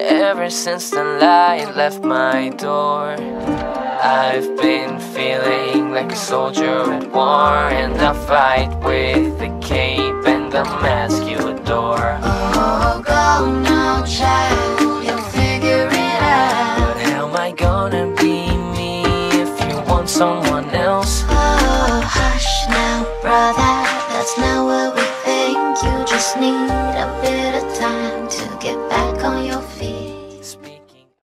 Ever since the light left my door I've been feeling like a soldier at war And I fight with the cape and the mask you adore Oh, go now, child, you'll figure it out. But how am I gonna be me if you want someone else? Oh, hush now, brother, that's not what we think. You just need a bit